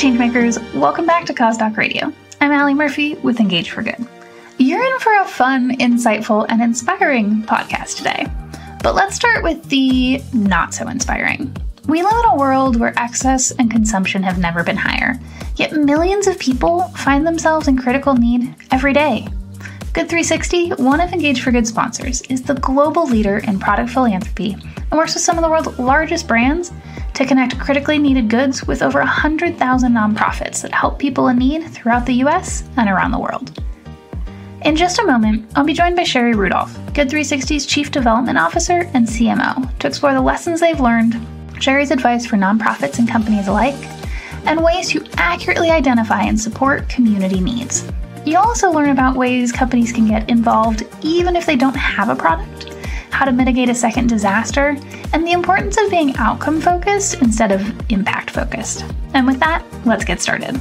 changemakers, welcome back to Cause Talk Radio. I'm Alli Murphy with Engage for Good. You're in for a fun, insightful, and inspiring podcast today. But let's start with the not so inspiring. We live in a world where excess and consumption have never been higher, yet millions of people find themselves in critical need every day. Good 360, one of Engage for Good sponsors, is the global leader in product philanthropy and works with some of the world's largest brands to connect critically needed goods with over 100,000 nonprofits that help people in need throughout the US and around the world. In just a moment, I'll be joined by Shari Rudolph, Good 360's Chief Development Officer and CMO, to explore the lessons they've learned, Shari's advice for nonprofits and companies alike, and ways to accurately identify and support community needs. You'll also learn about ways companies can get involved even if they don't have a product how to mitigate a second disaster, and the importance of being outcome focused instead of impact focused. And with that, let's get started.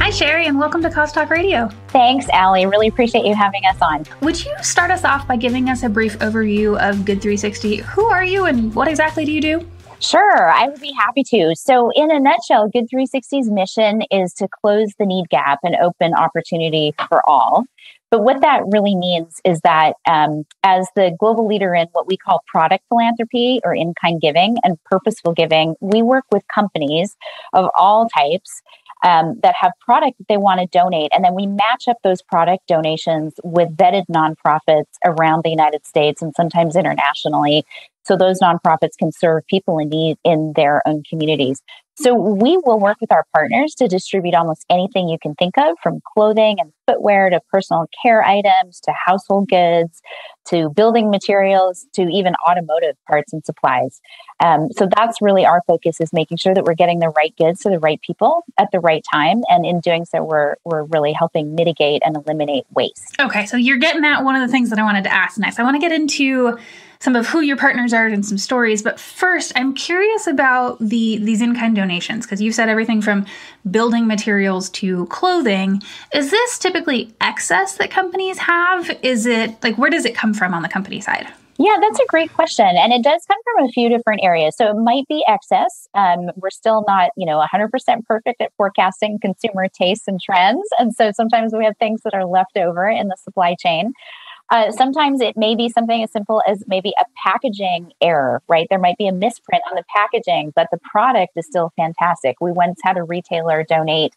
Hi, Shari, and welcome to Cause Talk Radio. Thanks, Alli. Really appreciate you having us on. Would you start us off by giving us a brief overview of Good 360? Who are you and what exactly do you do? Sure, I would be happy to. So, in a nutshell, Good 360's mission is to close the need gap and open opportunity for all. But what that really means is that um, as the global leader in what we call product philanthropy or in kind giving and purposeful giving, we work with companies of all types um, that have product that they want to donate. And then we match up those product donations with vetted nonprofits around the United States and sometimes internationally so those nonprofits can serve people in need in their own communities. So we will work with our partners to distribute almost anything you can think of from clothing and footwear to personal care items to household goods to building materials to even automotive parts and supplies. Um, so that's really our focus is making sure that we're getting the right goods to the right people at the right time. And in doing so, we're, we're really helping mitigate and eliminate waste. Okay. So you're getting at one of the things that I wanted to ask next. I want to get into some of who your partners are and some stories. But first, I'm curious about the these in-kind donations because you've said everything from building materials to clothing. Is this typically excess that companies have? Is it like where does it come from on the company side? Yeah, that's a great question. And it does come from a few different areas. So it might be excess. Um, we're still not, you know, 100% perfect at forecasting consumer tastes and trends. And so sometimes we have things that are left over in the supply chain. Uh, sometimes it may be something as simple as maybe a packaging error, right? There might be a misprint on the packaging, but the product is still fantastic. We once had a retailer donate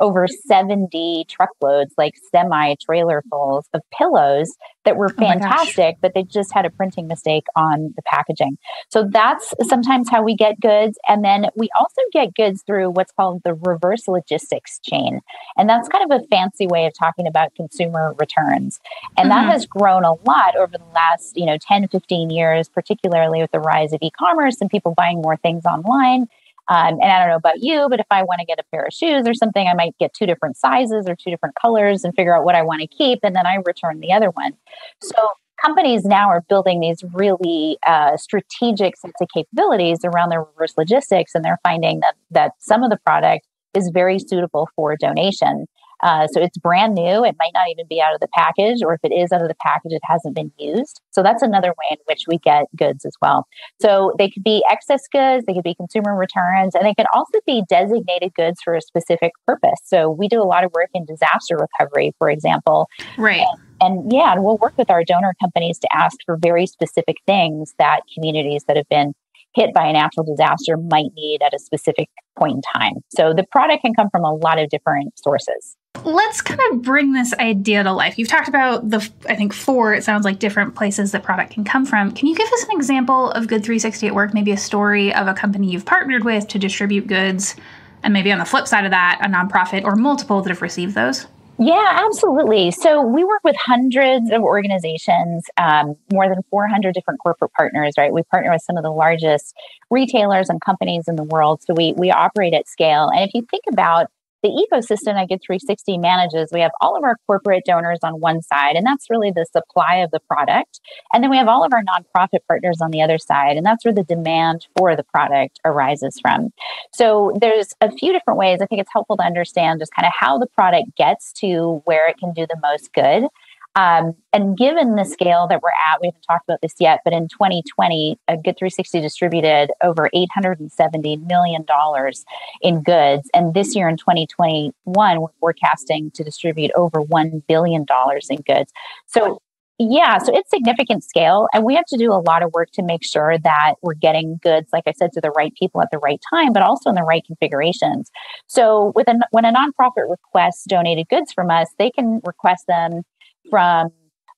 over 70 truckloads, like semi trailer fulls of pillows that were oh fantastic, oh but they just had a printing mistake on the packaging. So that's sometimes how we get goods. And then we also get goods through what's called the reverse logistics chain. And that's kind of a fancy way of talking about consumer returns. And mm-hmm. that has grown a lot over the last, you know, 10, 15 years, particularly with the rise of e-commerce and people buying more things online um, and I don't know about you, but if I want to get a pair of shoes or something, I might get two different sizes or two different colors and figure out what I want to keep. And then I return the other one. So companies now are building these really uh, strategic sets of capabilities around their reverse logistics. And they're finding that, that some of the product is very suitable for donation. Uh, so it's brand new. It might not even be out of the package, or if it is out of the package, it hasn't been used. So that's another way in which we get goods as well. So they could be excess goods, they could be consumer returns, and they could also be designated goods for a specific purpose. So we do a lot of work in disaster recovery, for example. Right. And, and yeah, and we'll work with our donor companies to ask for very specific things that communities that have been hit by a natural disaster might need at a specific point in time. So the product can come from a lot of different sources. Let's kind of bring this idea to life. You've talked about the, I think, four, it sounds like different places that product can come from. Can you give us an example of Good 360 at work, maybe a story of a company you've partnered with to distribute goods, and maybe on the flip side of that, a nonprofit or multiple that have received those? Yeah, absolutely. So we work with hundreds of organizations, um, more than 400 different corporate partners, right? We partner with some of the largest retailers and companies in the world. So we, we operate at scale. And if you think about the ecosystem that Good 360 manages, we have all of our corporate donors on one side, and that's really the supply of the product. And then we have all of our nonprofit partners on the other side, and that's where the demand for the product arises from. So there's a few different ways. I think it's helpful to understand just kind of how the product gets to where it can do the most good. Um, and given the scale that we're at, we haven't talked about this yet, but in 2020, a Good 360 distributed over $870 million in goods. And this year in 2021, we're forecasting to distribute over $1 billion in goods. So yeah, so it's significant scale, and we have to do a lot of work to make sure that we're getting goods, like I said, to the right people at the right time, but also in the right configurations. So, with a, when a nonprofit requests donated goods from us, they can request them from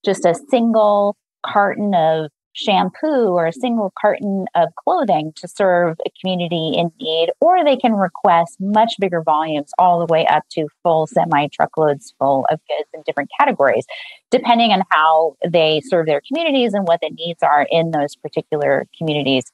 just a single carton of shampoo or a single carton of clothing to serve a community in need, or they can request much bigger volumes all the way up to full semi truckloads full of goods in different categories depending on how they serve their communities and what the needs are in those particular communities.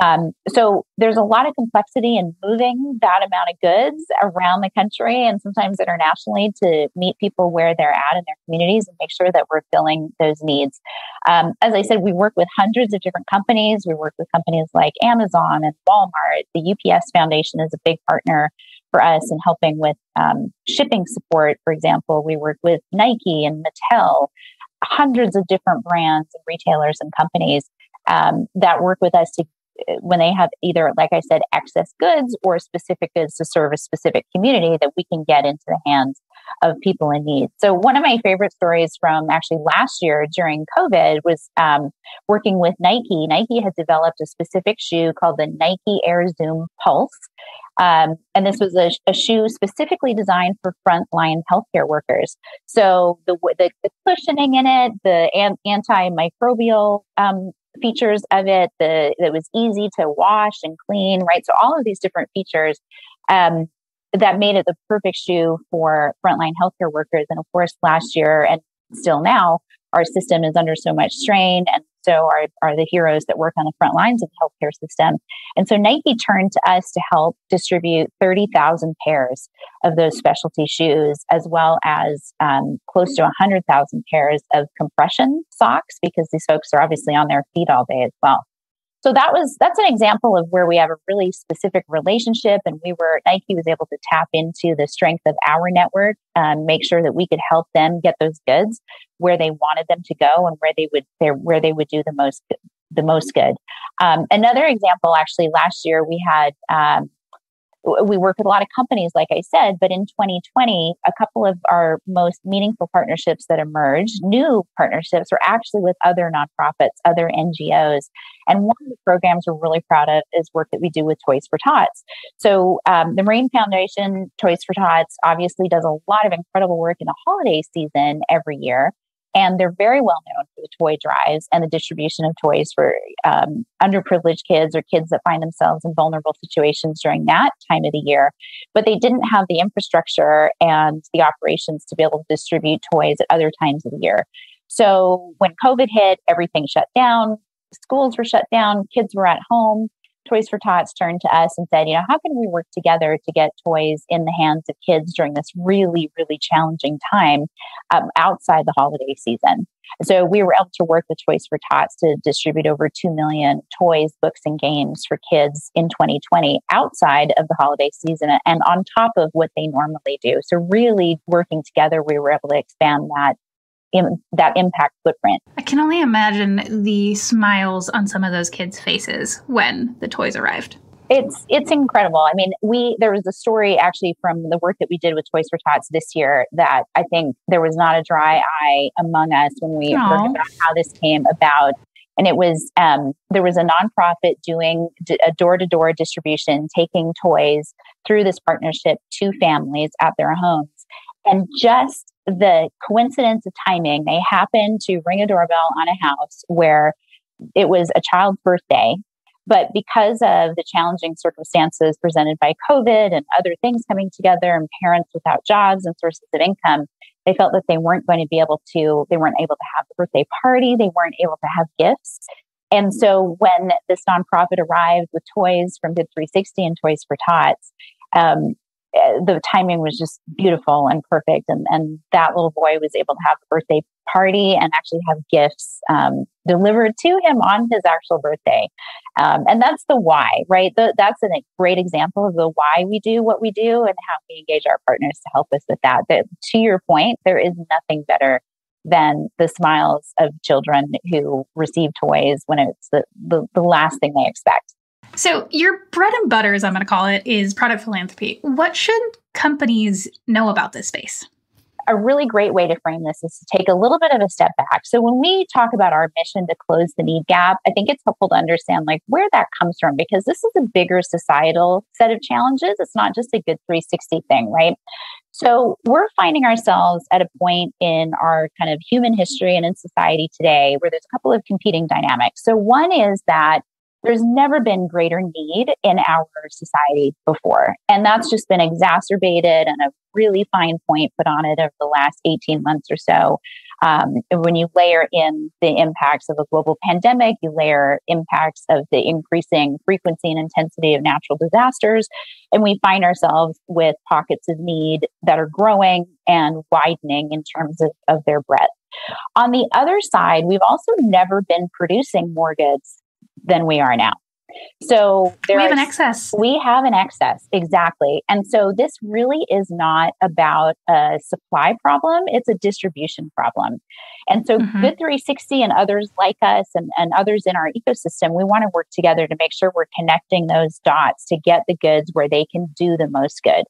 Um, so there's a lot of complexity in moving that amount of goods around the country and sometimes internationally to meet people where they're at in their communities and make sure that we're filling those needs. Um, as I said, we work with hundreds of different companies. We work with companies like Amazon and Walmart. The UPS Foundation is a big partner for us in helping with um, shipping support. For example, we work with Nike and Mattel, hundreds of different brands and retailers and companies um, that work with us to when they have either, like I said, excess goods or specific goods to serve a specific community that we can get into the hands of people in need. So, one of my favorite stories from actually last year during COVID was um, working with Nike. Nike had developed a specific shoe called the Nike Air Zoom Pulse. Um, and this was a, a, shoe specifically designed for frontline healthcare workers. So the, the, the cushioning in it, the an, antimicrobial um, features of it, the it was easy to wash and clean, right? So all of these different features um, that made it the perfect shoe for frontline healthcare workers. And of course, last year and still now, our system is under so much strain and so are, are the heroes that work on the front lines of the healthcare system. And so Nike turned to us to help distribute 30,000 pairs of those specialty shoes, as well as um, close to 100,000 pairs of compression socks, because these folks are obviously on their feet all day as well so that was that's an example of where we have a really specific relationship and we were nike was able to tap into the strength of our network um, make sure that we could help them get those goods where they wanted them to go and where they would where they would do the most the most good. Um, another example actually last year we had um, we work with a lot of companies, like I said, but in 2020, a couple of our most meaningful partnerships that emerged, new partnerships, were actually with other nonprofits, other NGOs. And one of the programs we're really proud of is work that we do with Toys for Tots. So um, the Marine Foundation, Toys for Tots, obviously does a lot of incredible work in the holiday season every year. And they're very well known for the toy drives and the distribution of toys for um, underprivileged kids or kids that find themselves in vulnerable situations during that time of the year. But they didn't have the infrastructure and the operations to be able to distribute toys at other times of the year. So when COVID hit, everything shut down, schools were shut down, kids were at home. Toys for Tots turned to us and said, you know, how can we work together to get toys in the hands of kids during this really, really challenging time um, outside the holiday season? So we were able to work with Toys for Tots to distribute over 2 million toys, books, and games for kids in 2020 outside of the holiday season and on top of what they normally do. So really working together, we were able to expand that in, that impact footprint. I can only imagine the smiles on some of those kids' faces when the toys arrived. It's it's incredible. I mean, we there was a story actually from the work that we did with Toys for Tots this year that I think there was not a dry eye among us when we Aww. heard about how this came about. And it was um, there was a nonprofit doing d- a door to door distribution, taking toys through this partnership to families at their homes. And just the coincidence of timing, they happened to ring a doorbell on a house where it was a child's birthday. But because of the challenging circumstances presented by COVID and other things coming together and parents without jobs and sources of income, they felt that they weren't going to be able to, they weren't able to have the birthday party, they weren't able to have gifts. And so when this nonprofit arrived with toys from Good 360 and Toys for Tots, um, the timing was just beautiful and perfect. And, and that little boy was able to have a birthday party and actually have gifts um, delivered to him on his actual birthday. Um, and that's the why, right? The, that's a great example of the why we do what we do and how we engage our partners to help us with that. that to your point, there is nothing better than the smiles of children who receive toys when it's the, the, the last thing they expect. So, your bread and butter, as I'm going to call it, is product philanthropy. What should companies know about this space? a really great way to frame this is to take a little bit of a step back. So when we talk about our mission to close the need gap, I think it's helpful to understand like where that comes from because this is a bigger societal set of challenges. It's not just a good 360 thing, right? So we're finding ourselves at a point in our kind of human history and in society today where there's a couple of competing dynamics. So one is that there's never been greater need in our society before. And that's just been exacerbated and a really fine point put on it over the last 18 months or so. Um, when you layer in the impacts of a global pandemic, you layer impacts of the increasing frequency and intensity of natural disasters, and we find ourselves with pockets of need that are growing and widening in terms of, of their breadth. On the other side, we've also never been producing more goods than we are now. So there we have an excess. We have an excess, exactly. And so this really is not about a supply problem, it's a distribution problem. And so mm-hmm. Good 360 and others like us and, and others in our ecosystem, we want to work together to make sure we're connecting those dots to get the goods where they can do the most good.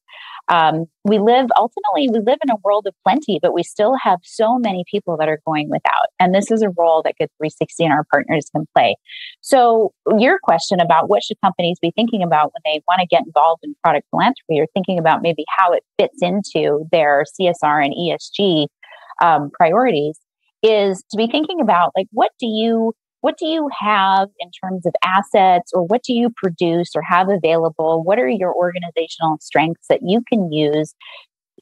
Um, we live ultimately we live in a world of plenty but we still have so many people that are going without. And this is a role that good 360 and our partners can play. So your question about what should companies be thinking about when they want to get involved in product philanthropy or thinking about maybe how it fits into their csr and esg um, priorities is to be thinking about like what do you what do you have in terms of assets or what do you produce or have available? What are your organizational strengths that you can use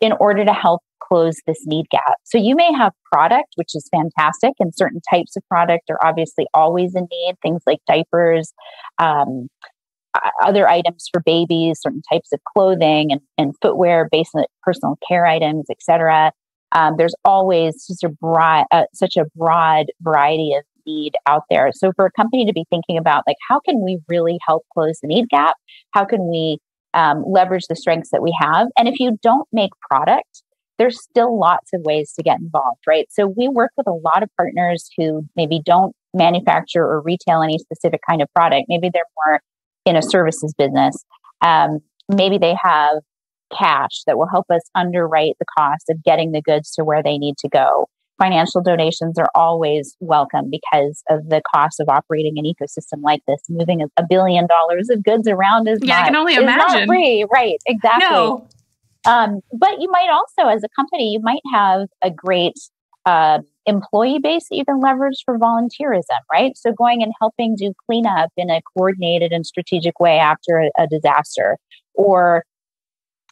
in order to help close this need gap? So you may have product, which is fantastic, and certain types of product are obviously always in need, things like diapers, um, other items for babies, certain types of clothing and, and footwear, basic personal care items, etc. Um, there's always just a broad, uh, such a broad variety of need out there. So for a company to be thinking about like how can we really help close the need gap? How can we um, leverage the strengths that we have? And if you don't make product, there's still lots of ways to get involved, right? So we work with a lot of partners who maybe don't manufacture or retail any specific kind of product. Maybe they're more in a services business. Um, maybe they have cash that will help us underwrite the cost of getting the goods to where they need to go financial donations are always welcome because of the cost of operating an ecosystem like this. Moving a, a billion dollars of goods around is yeah, not, I can only imagine. free, right? Exactly. No. Um, but you might also, as a company, you might have a great uh, employee base that you can leverage for volunteerism, right? So going and helping do cleanup in a coordinated and strategic way after a, a disaster, or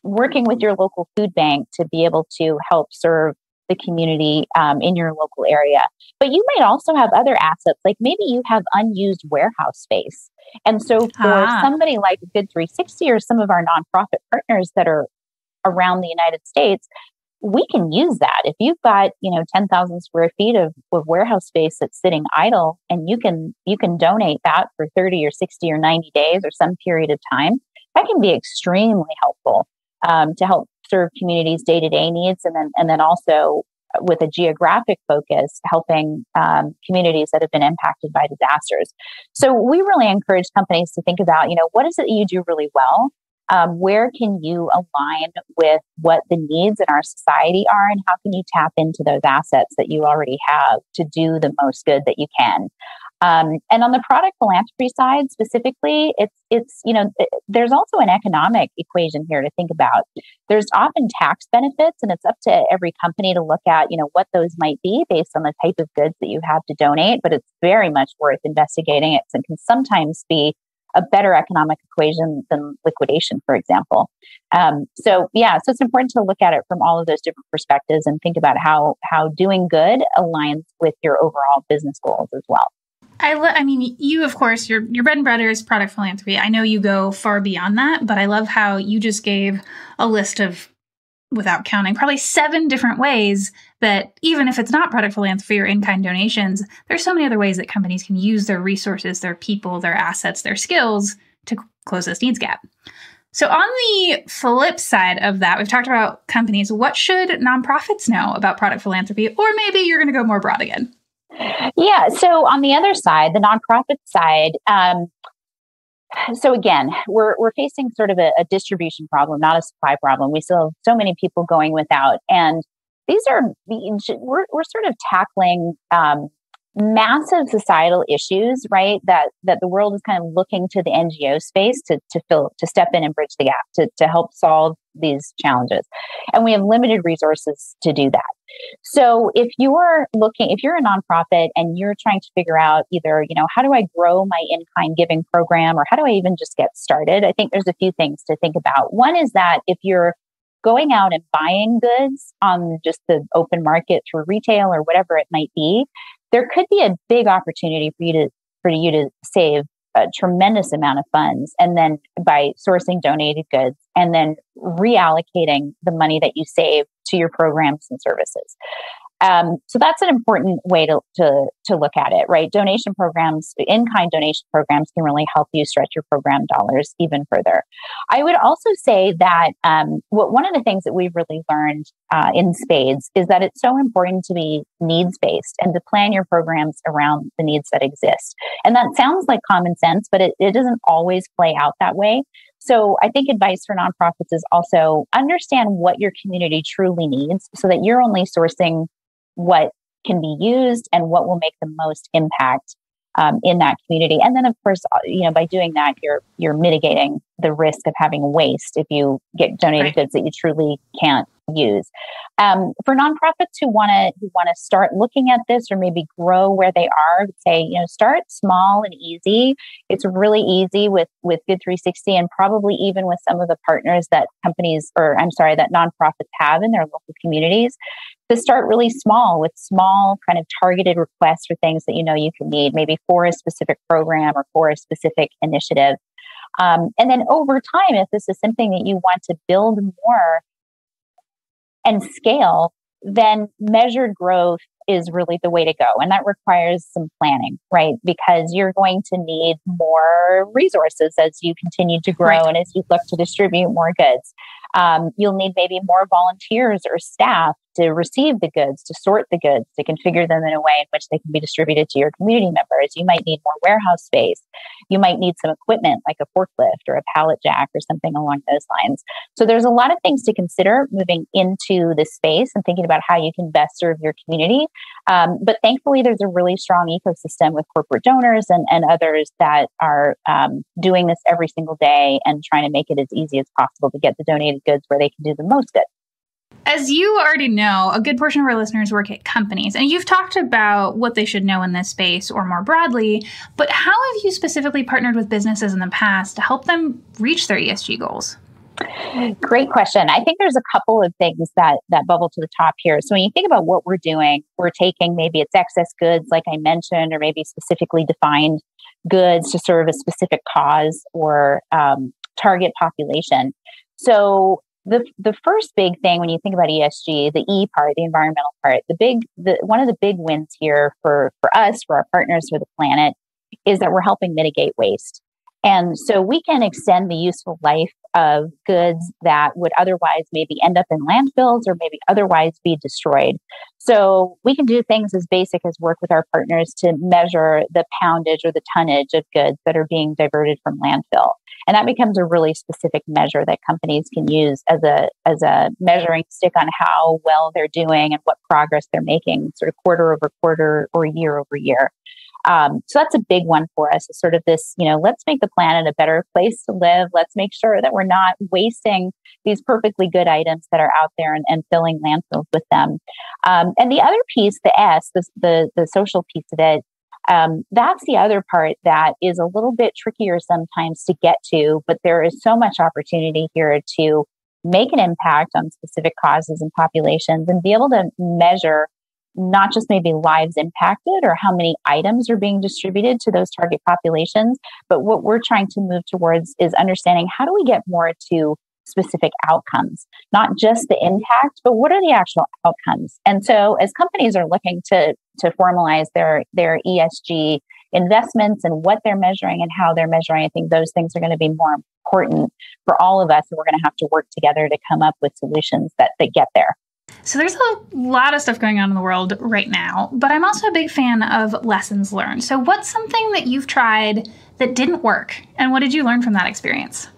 working with your local food bank to be able to help serve the community um, in your local area. But you might also have other assets, like maybe you have unused warehouse space. And so for ah. somebody like Good 360 or some of our nonprofit partners that are around the United States, we can use that. If you've got, you know, 10,000 square feet of, of warehouse space that's sitting idle and you can, you can donate that for 30 or 60 or 90 days or some period of time, that can be extremely helpful um, to help serve communities' day-to-day needs, and then and then also with a geographic focus, helping um, communities that have been impacted by disasters. So we really encourage companies to think about, you know, what is it that you do really well? Um, where can you align with what the needs in our society are, and how can you tap into those assets that you already have to do the most good that you can? Um, and on the product philanthropy side specifically, it's it's you know it, there's also an economic equation here to think about. There's often tax benefits, and it's up to every company to look at you know what those might be based on the type of goods that you have to donate. But it's very much worth investigating it, and can sometimes be a better economic equation than liquidation, for example. Um, so yeah, so it's important to look at it from all of those different perspectives and think about how how doing good aligns with your overall business goals as well. I, lo- I mean, you, of course, your, your bread and butter is product philanthropy. I know you go far beyond that, but I love how you just gave a list of, without counting, probably seven different ways that even if it's not product philanthropy or in kind donations, there's so many other ways that companies can use their resources, their people, their assets, their skills to close this needs gap. So, on the flip side of that, we've talked about companies. What should nonprofits know about product philanthropy? Or maybe you're going to go more broad again. Yeah. So, on the other side, the nonprofit side, um, so again, we're, we're facing sort of a, a, distribution problem, not a supply problem. We still have so many people going without. And these are, we're, we're sort of tackling um, massive societal issues, right? That that the world is kind of looking to the NGO space to to fill to step in and bridge the gap to to help solve these challenges. And we have limited resources to do that. So if you're looking, if you're a nonprofit and you're trying to figure out either, you know, how do I grow my in-kind giving program or how do I even just get started? I think there's a few things to think about. One is that if you're going out and buying goods on just the open market through retail or whatever it might be, there could be a big opportunity for you to for you to save a tremendous amount of funds and then by sourcing donated goods and then reallocating the money that you save to your programs and services. Um, so that's an important way to, to, to look at it, right? Donation programs, in kind donation programs can really help you stretch your program dollars even further. I would also say that um, what, one of the things that we've really learned uh, in spades is that it's so important to be needs based and to plan your programs around the needs that exist. And that sounds like common sense, but it, it doesn't always play out that way. So I think advice for nonprofits is also understand what your community truly needs so that you're only sourcing what can be used and what will make the most impact um, in that community. And then, of course, uh, you know, by doing that, you're you're mitigating the risk of having waste if you get donated right. goods that you truly can't use. Um, for nonprofits who want to who want to start looking at this or maybe grow where they are, say you know start small and easy. It's really easy with with Good 360 and probably even with some of the partners that companies or I'm sorry that nonprofits have in their local communities to start really small with small kind of targeted requests for things that you know you can need, maybe for a specific program or for a specific initiative. Um, and then over time, if this is something that you want to build more and scale, then measured growth is really the way to go. And that requires some planning, right? Because you're going to need more resources as you continue to grow right. and as you look to distribute more goods. Um, you'll need maybe more volunteers or staff to receive the goods, to sort the goods, to configure them in a way in which they can be distributed to your community members. You might need more warehouse space. You might need some equipment like a forklift or a pallet jack or something along those lines. So there's a lot of things to consider moving into this space and thinking about how you can best serve your community. Um, but thankfully, there's a really strong ecosystem with corporate donors and, and others that are um, doing this every single day and trying to make it as easy as possible to get the donated goods where they can do the most good. As you already know, a good portion of our listeners work at companies, and you've talked about what they should know in this space or more broadly, but how have you specifically partnered with businesses in the past to help them reach their ESG goals? Great question. I think there's a couple of things that that bubble to the top here. So when you think about what we're doing, we're taking maybe it's excess goods, like I mentioned, or maybe specifically defined goods to serve a specific cause or um, target population. So the the first big thing when you think about ESG, the E part, the environmental part, the big the one of the big wins here for for us, for our partners, for the planet, is that we're helping mitigate waste. And so we can extend the useful life of goods that would otherwise maybe end up in landfills or maybe otherwise be destroyed. So we can do things as basic as work with our partners to measure the poundage or the tonnage of goods that are being diverted from landfill. And that becomes a really specific measure that companies can use as a as a measuring stick on how well they're doing and what progress they're making sort of quarter over quarter or year over year. Um, so that's a big one for us. Is sort of this, you know, let's make the planet a better place to live. Let's make sure that we're not wasting these perfectly good items that are out there and, and filling landfills with them. Um, and the other piece, the S, the, the, the social piece of it, um, that's the other part that is a little bit trickier sometimes to get to, but there is so much opportunity here to make an impact on specific causes and populations and be able to measure not just maybe lives impacted or how many items are being distributed to those target populations, but what we're trying to move towards is understanding how do we get more to specific outcomes, not just the impact, but what are the actual outcomes? And so as companies are looking to to formalize their their ESG investments and what they're measuring and how they're measuring. I think those things are going to be more important for all of us. And we're going to have to work together to come up with solutions that, that get there. So there's a lot of stuff going on in the world right now, but I'm also a big fan of lessons learned. So what's something that you've tried that didn't work and what did you learn from that experience?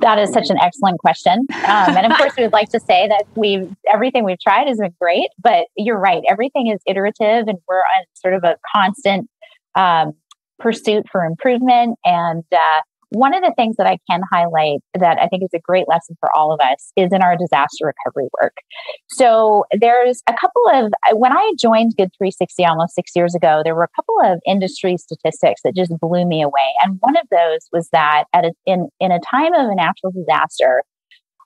That is such an excellent question. Um, and of course, we would like to say that we've everything we've tried has been great, but you're right. Everything is iterative, and we're on sort of a constant um, pursuit for improvement. And uh, one of the things that I can highlight that I think is a great lesson for all of us is in our disaster recovery work. So there's a couple of, when I joined Good 360 almost six years ago, there were a couple of industry statistics that just blew me away. And one of those was that at a, in, in a time of a natural disaster,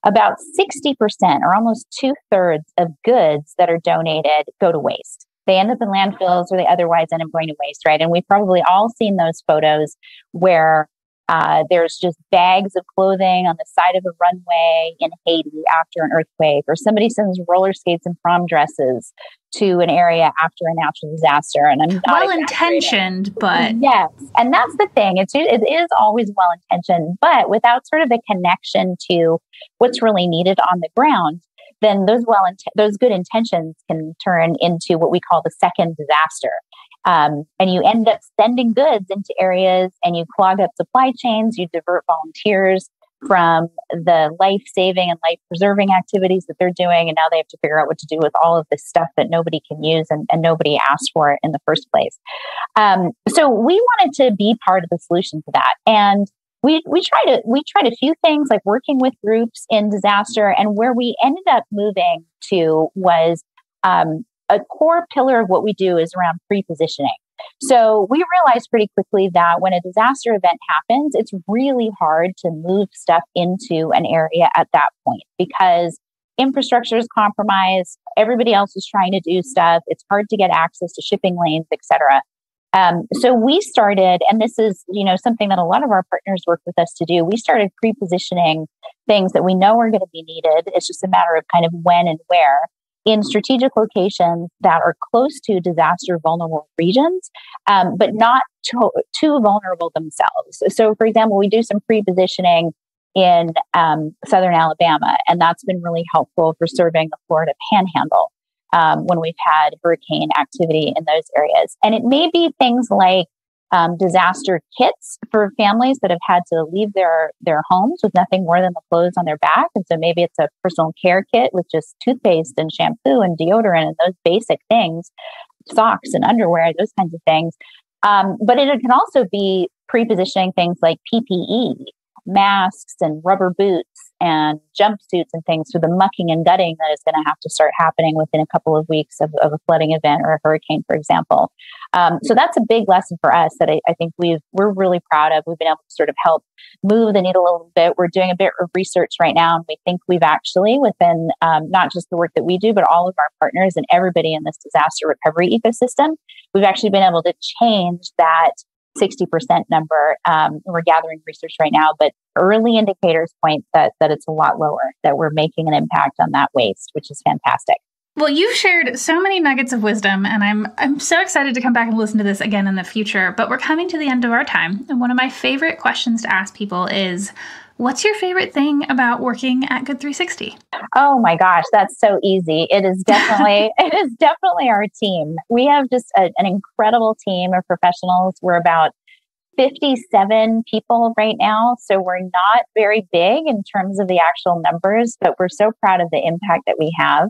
about 60% or almost two thirds of goods that are donated go to waste they end up in landfills or they otherwise end up going to waste, right? And we've probably all seen those photos where uh, there's just bags of clothing on the side of a runway in Haiti after an earthquake, or somebody sends roller skates and prom dresses to an area after a natural disaster. And I'm well intentioned, but yes, and that's the thing. It's it is always well intentioned, but without sort of a connection to what's really needed on the ground. Then those well, those good intentions can turn into what we call the second disaster. Um, and you end up sending goods into areas and you clog up supply chains, you divert volunteers from the life saving and life preserving activities that they're doing. And now they have to figure out what to do with all of this stuff that nobody can use and, and nobody asked for it in the first place. Um, so we wanted to be part of the solution to that. And we, we tried to, we tried a few things like working with groups in disaster and where we ended up moving to was um, a core pillar of what we do is around pre-positioning. So we realized pretty quickly that when a disaster event happens, it's really hard to move stuff into an area at that point because infrastructure is compromised. Everybody else is trying to do stuff. It's hard to get access to shipping lanes, etc. Um, so we started, and this is you know something that a lot of our partners work with us to do. We started pre-positioning things that we know are going to be needed. It's just a matter of kind of when and where in strategic locations that are close to disaster vulnerable regions, um, but not too, too, vulnerable themselves. So, for example, we do some pre positioning in um, southern Alabama, and that's been really helpful for serving the Florida panhandle um, when we've had hurricane activity in those areas. And it may be things like um, disaster kits for families that have had to leave their their homes with nothing more than the clothes on their back, and so maybe it's a personal care kit with just toothpaste and shampoo and deodorant and those basic things, socks and underwear, those kinds of things. Um, but it, can also be pre-positioning things like PPE, masks and rubber boots and jumpsuits and things for the mucking and gutting that is going to have to start happening within a couple of weeks of, of a flooding event or a hurricane, for example. Um, so that's a big lesson for us that I, I, think we've we're really proud of. We've been able to sort of help move the needle a little bit. We're doing a bit of research right now, and we think we've actually within um, not just the work that we do, but all of our partners and everybody in this disaster recovery ecosystem, we've actually been able to change that 60% number. Um, we're gathering research right now, but early indicators point that, that it's a lot lower, that we're making an impact on that waste, which is fantastic. Well, you've shared so many nuggets of wisdom, and I'm I'm so excited to come back and listen to this again in the future. But we're coming to the end of our time, and one of my favorite questions to ask people is, "What's your favorite thing about working at Good 360?" Oh my gosh, that's so easy. It is definitely it is definitely our team. We have just a, an incredible team of professionals. We're about 57 people right now. So we're not very big in terms of the actual numbers, but we're so proud of the impact that we have.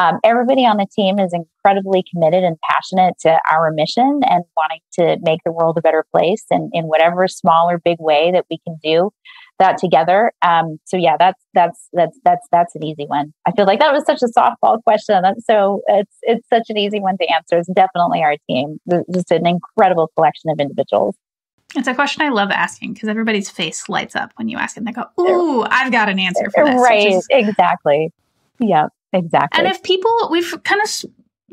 Um, everybody on the team is incredibly committed and passionate to our mission and wanting to make the world a better place and in whatever small or big way that we can do that together. Um, so yeah, that's that's that's that's that's an easy one. I feel like that was such a softball question. That's so it's it's such an easy one to answer. It's definitely our team. It's Just an incredible collection of individuals. It's a question I love asking because everybody's face lights up when you ask it. And they go, "Ooh, I've got an answer for this." Right? Is, exactly. Yeah. Exactly. And if people, we've kind of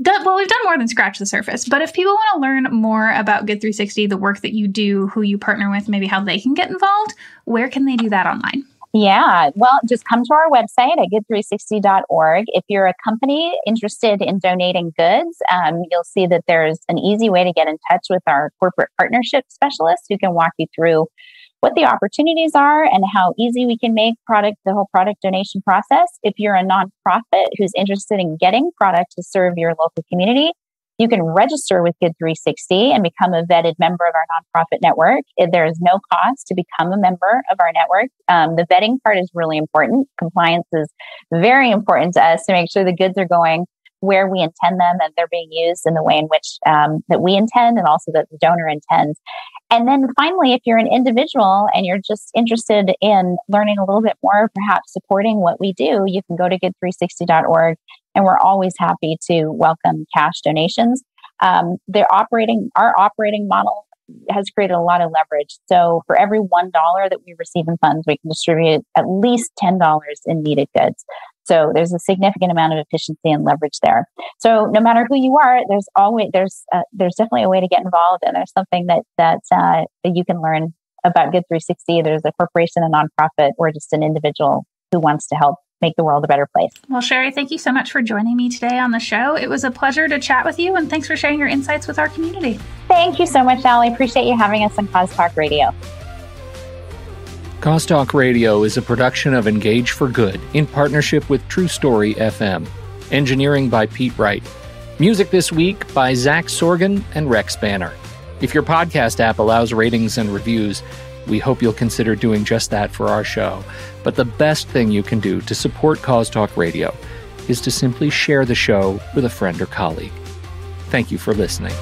well, we've done more than scratch the surface, but if people want to learn more about Good 360, the work that you do, who you partner with, maybe how they can get involved, where can they do that online? Yeah, well, just come to our website at good360.org. If you're a company interested in donating goods, um, you'll see that there's an easy way to get in touch with our corporate partnership specialist who can walk you through what the opportunities are and how easy we can make product the whole product donation process. If you're a nonprofit who's interested in getting product to serve your local community, you can register with Good 360 and become a vetted member of our nonprofit network. There is no cost to become a member of our network. Um, the vetting part is really important. Compliance is very important to us to make sure the goods are going where we intend them and they're being used in the way in which um, that we intend and also that the donor intends. And then finally, if you're an individual and you're just interested in learning a little bit more, perhaps supporting what we do, you can go to good360.org and we're always happy to welcome cash donations. Um, they're operating, our operating model has created a lot of leverage. So for every $1 that we receive in funds, we can distribute at least $10 in needed goods. So there's a significant amount of efficiency and leverage there. So no matter who you are, there's always there's uh, there's definitely a way to get involved, and there's something that that uh, that you can learn about Good 360. There's a corporation, a nonprofit, or just an individual who wants to help make the world a better place. Well, Shari, thank you so much for joining me today on the show. It was a pleasure to chat with you, and thanks for sharing your insights with our community. Thank you so much, Alli. Appreciate you having us on Cause Talk Radio. Cause Talk Radio is a production of Engage for Good in partnership with Transistor FM. Engineering by Pete Wright. Music this week by Zach Sorgan and Rex Banner. If your podcast app allows ratings and reviews, we hope you'll consider doing just that for our show. But the best thing you can do to support Cause Talk Radio is to simply share the show with a friend or colleague. Thank you for listening.